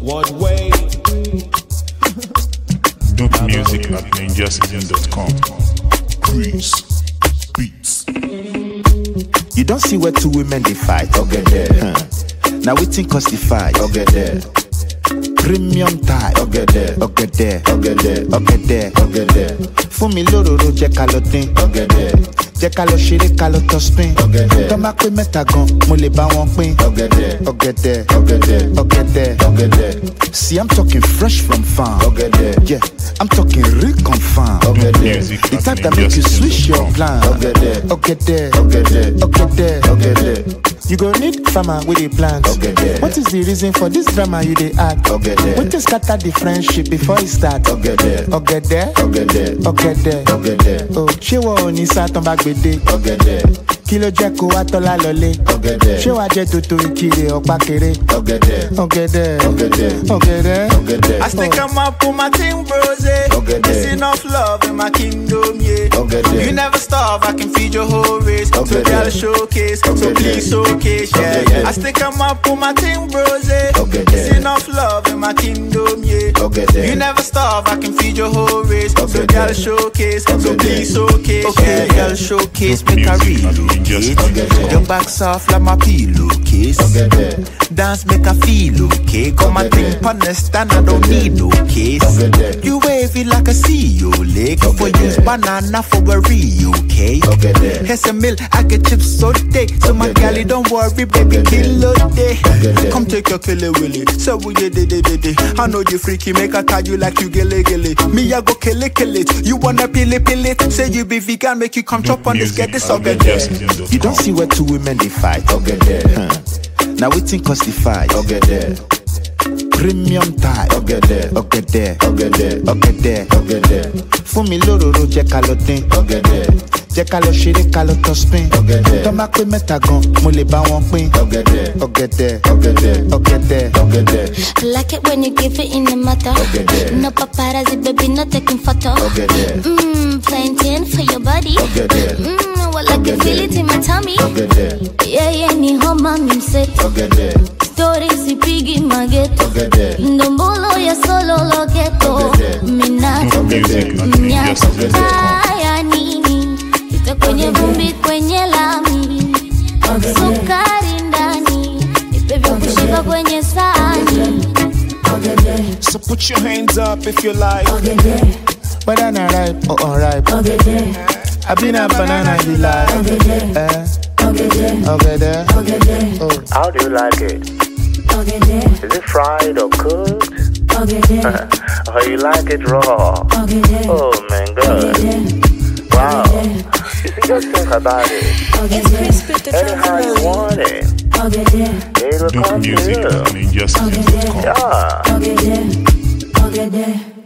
What way? Dope music at naijaseason.com. Grease. Beats. You don't see where two women they fight. Okay, there. Huh. Now we think cause the fight. Okay, there. Premium tie. Okay, there. Okay, there. Okay, there. Okay, there. Okay, there. Fún mi lóróró jẹ́ ká lọ dín. Okay, there. Jẹ́ ká lọ ṣeré ká lọ tọ́ spin. Okay, there. Tọ́ máa pé mẹ́ta gan, mo lè bá wọn pín. There. Okay, there. See, I'm talking fresh from farm. Okay, there. Yeah, I'm talking real confirm. Okay, there. Music The at type that make you switch your plan. Okay, there. Okay, there. Okay, there. Okay, there. You go need farmer with a plant. Okay, there. What is the reason for this drama you dey act? Okay, there. What is scatter the friendship before it start? Okay, there. Okay, there. Okay, there. Okay, there. Okay, there. Oh, ṣé wọ́n ò ní sátán bá gbèdé? Okay, there. Kí ló jẹ́ kó wá tọ́lá lọlé? Okay, there. Ṣé wàá jẹ́ tòtò ìkirè ọ̀pá kéré? Okay, there. Okay, there. Okay, there. Okay, there. Okay, there. I stick 'em up for my team bros, eh? Okay, There's enough love in my kingdom, yeah. Okay, then. You never starve, I can feed your whole race. Okay, so then. showcase, Okay, so please showcase, yeah. Okay, then. I stick 'em up for my team bros, eh? Okay, enough love in my kingdom, yeah. Okay. You never starve, I can feed your whole race. Okay, so gotta showcase, Okay, so please showcase, Okay, yeah. then. showcase, make a music at real naijaseason.com. Your back soft like my pillowcase. Okay. Dance make I feel okay. Come Okay, and think then. understand I don't need no case. You it like a CEO leg. Okay, for use banana for a Rio cake. Okay, then. Here's a meal, I get chips so day. So my Okay, galley don't worry, baby, Okay, kill day. Okay. Come take your killer willy. So we did it, did it. I know you freaky, make I tell you like you gilly gilly. Me, I go kill it, kill it. You wanna peel it, peel it. Say you be vegan, make you come chop on this, get this okay there. You don't see where two women they fight. Okay, there. Huh. Now we think cause the fight. Okay, there. Premium tie. Okay, there. Okay, there. Okay, there. Okay, there. Okay, there. Fún mi lóróró jẹ́ ká lọ dín. Okay, there. Jẹ́ ká lọ ṣeré ká lọ tọ́ spin. Okay, there. Tọ́ máa pé mẹ́ta gan, mo lè bá wọn pín. Okay, there. Okay, there. Okay, there. Okay, there. Okay, there. I like it when you give it in the matter. Okay, then. No paparazzi, baby, not taking photo. Okay, then. Mmm, playing ten for your body. Okay, then. Mmm, well, I Okay, can feel then. it in my tummy. Okay, there. Yeah, yeah, ni homa mimseto. Okay, there. Music at Mnyako. naijaseason.com. Haya nini? Ita kwenye vumbi kwenye lami. Sukari ndani. Nipe vya kushika kwenye sahani. So put your hands up if you like. Banana ripe or unripe. I've been a banana in the life. Eh? Okay, there. Oh. How do you like it? Is it fried or cooked? Or you like it raw? Oh my god. Wow. You see, just think about it. Anyhow you want it, it will Dope come to you. Yeah.